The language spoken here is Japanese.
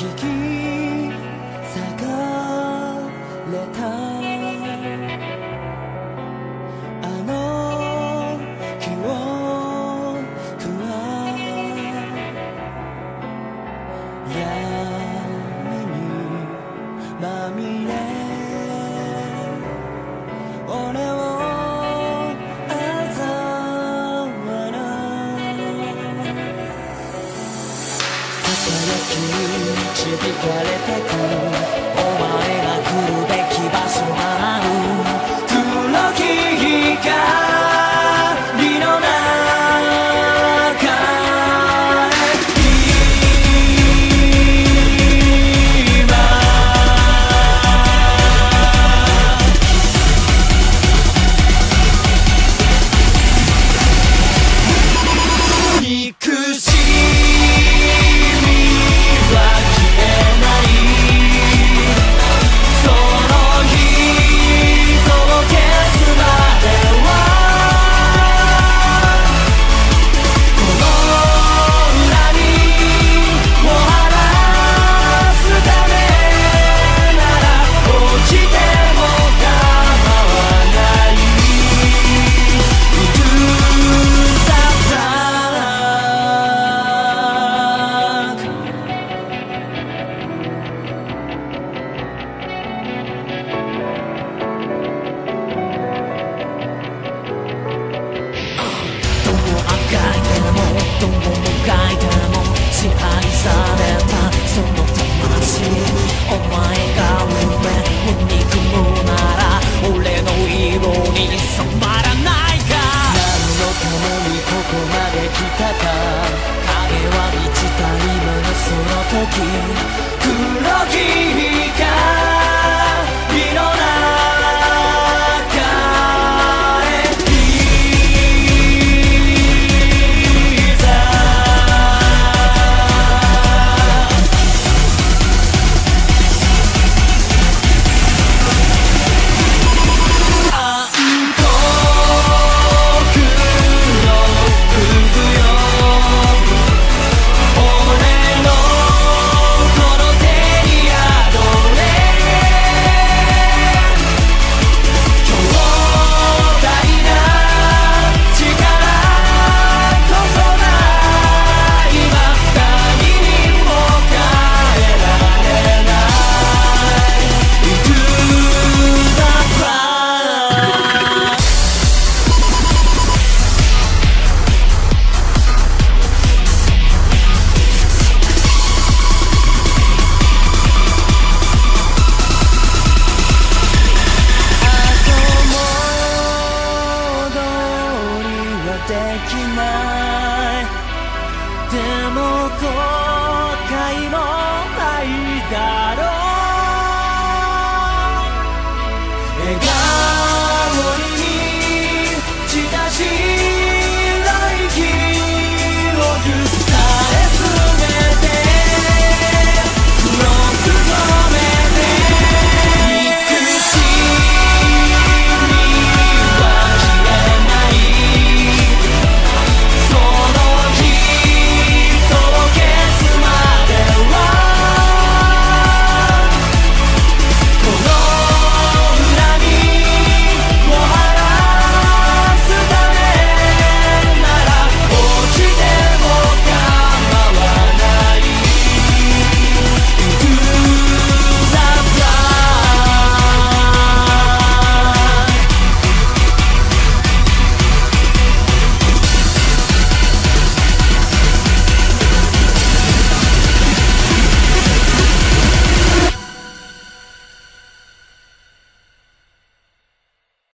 引きき導かれてくお前が来るべき場所どうもがいても支配された。その魂。お前が夢を憎むなら俺の色に染まらないか。何のためにここまで来たか。影は満ちた今のその時。黒き光悔もないだ